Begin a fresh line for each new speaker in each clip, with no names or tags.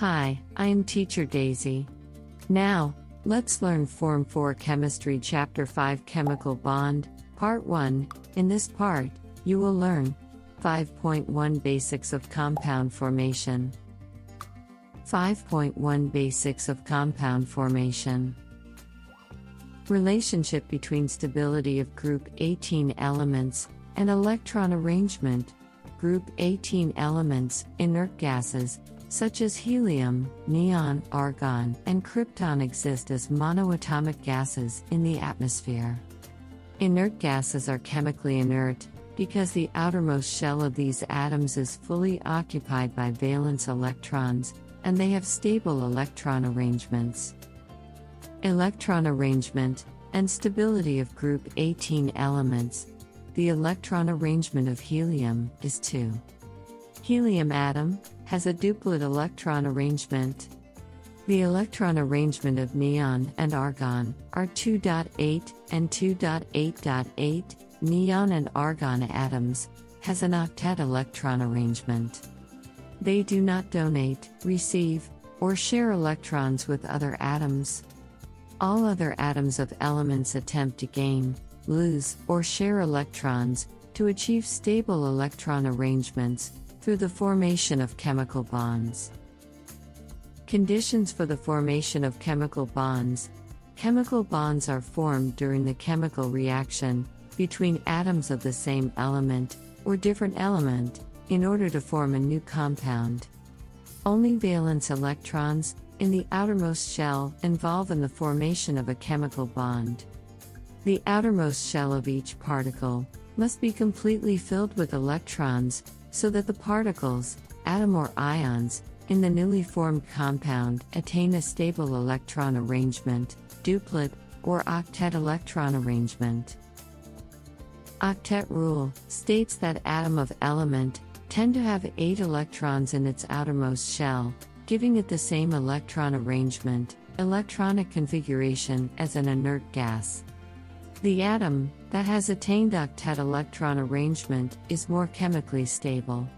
Hi, I am Teacher Daisy. Now, let's learn Form 4 Chemistry Chapter 5 Chemical Bond, Part 1. In this part, you will learn 5.1 Basics of Compound Formation. 5.1 Basics of Compound Formation. Relationship between stability of group 18 elements and electron arrangement. Group 18 elements, inert gases, such as helium, neon, argon, and krypton exist as monoatomic gases in the atmosphere. Inert gases are chemically inert because the outermost shell of these atoms is fully occupied by valence electrons, and they have stable electron arrangements. Electron arrangement and stability of group 18 elements. The electron arrangement of helium is 2. Helium atom has a duplet electron arrangement. The electron arrangement of neon and argon are 2.8 and 2.8.8. Neon and argon atoms has an octet electron arrangement. They do not donate, receive, or share electrons with other atoms. All other atoms of elements attempt to gain, lose, or share electrons to achieve stable electron arrangements through the formation of chemical bonds. Conditions for the formation of chemical bonds Chemical bonds are formed during the chemical reaction between atoms of the same element or different element in order to form a new compound. Only valence electrons in the outermost shell involve in the formation of a chemical bond. The outermost shell of each particle must be completely filled with electrons so that the particles, atom or ions, in the newly formed compound attain a stable electron arrangement, duplet, or octet electron arrangement. Octet rule states that atom of element tend to have 8 electrons in its outermost shell, giving it the same electron arrangement, electronic configuration as an inert gas. The atom that has attained octet electron arrangement is more chemically stable.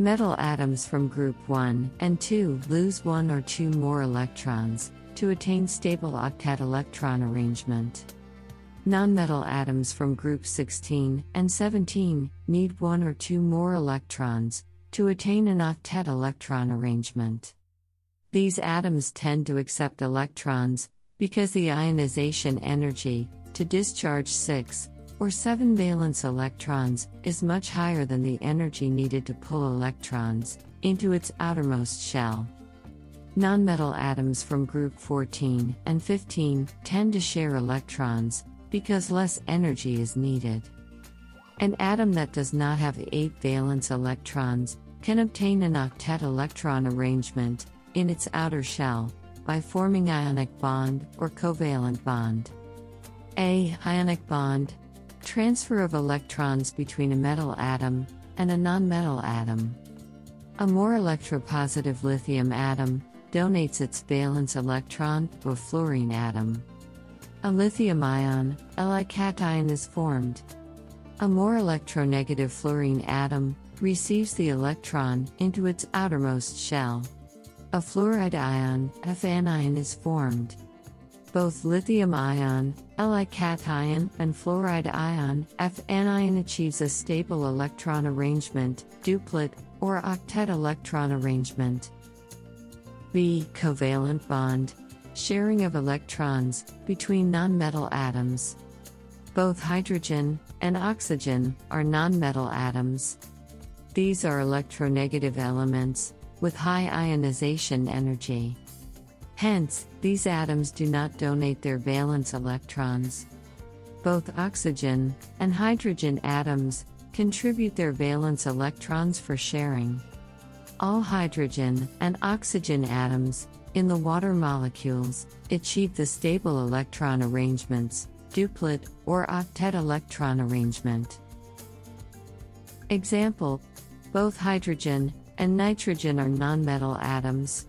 Metal atoms from group 1 and 2 lose one or two more electrons to attain stable octet electron arrangement. Nonmetal atoms from group 16 and 17 need one or two more electrons to attain an octet electron arrangement. These atoms tend to accept electrons because the ionization energy to discharge 6 or 7 valence electrons, is much higher than the energy needed to pull electrons into its outermost shell. Nonmetal atoms from group 14 and 15 tend to share electrons because less energy is needed. An atom that does not have 8 valence electrons can obtain an octet electron arrangement in its outer shell by forming ionic bond or covalent bond. A ionic bond Transfer of electrons between a metal atom and a nonmetal atom. A more electropositive lithium atom donates its valence electron to a fluorine atom. A lithium ion, Li cation, is formed. A more electronegative fluorine atom receives the electron into its outermost shell. A fluoride ion, F anion, is formed. Both lithium ion, Li cation, and fluoride ion, F anion achieves a stable electron arrangement, duplet, or octet electron arrangement. B. Covalent bond, sharing of electrons between nonmetal atoms. Both hydrogen and oxygen are nonmetal atoms. These are electronegative elements with high ionization energy. Hence, these atoms do not donate their valence electrons. Both oxygen and hydrogen atoms contribute their valence electrons for sharing. All hydrogen and oxygen atoms in the water molecules achieve the stable electron arrangements, duplet or octet electron arrangement. Example Both hydrogen and nitrogen are nonmetal atoms.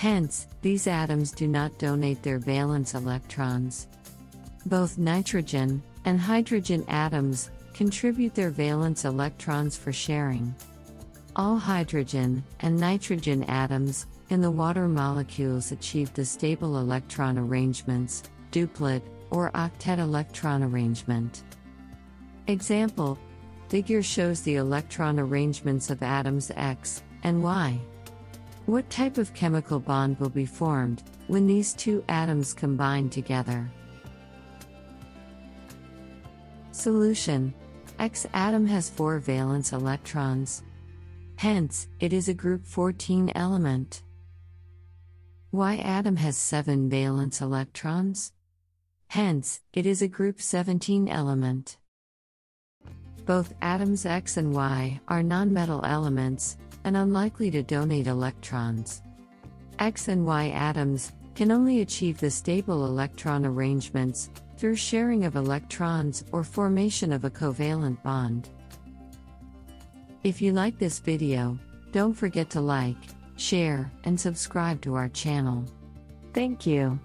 Hence, these atoms do not donate their valence electrons. Both nitrogen and hydrogen atoms contribute their valence electrons for sharing. All hydrogen and nitrogen atoms in the water molecules achieve the stable electron arrangements, duplet or octet electron arrangement. Example Figure shows the electron arrangements of atoms X and Y. What type of chemical bond will be formed when these two atoms combine together? Solution X atom has 4 valence electrons. Hence, it is a group 14 element. Y atom has 7 valence electrons. Hence, it is a group 17 element. Both atoms X and Y are nonmetal elements and unlikely to donate electrons. X and Y atoms can only achieve the stable electron arrangements through sharing of electrons or formation of a covalent bond. If you like this video, don't forget to like, share, and subscribe to our channel. Thank you.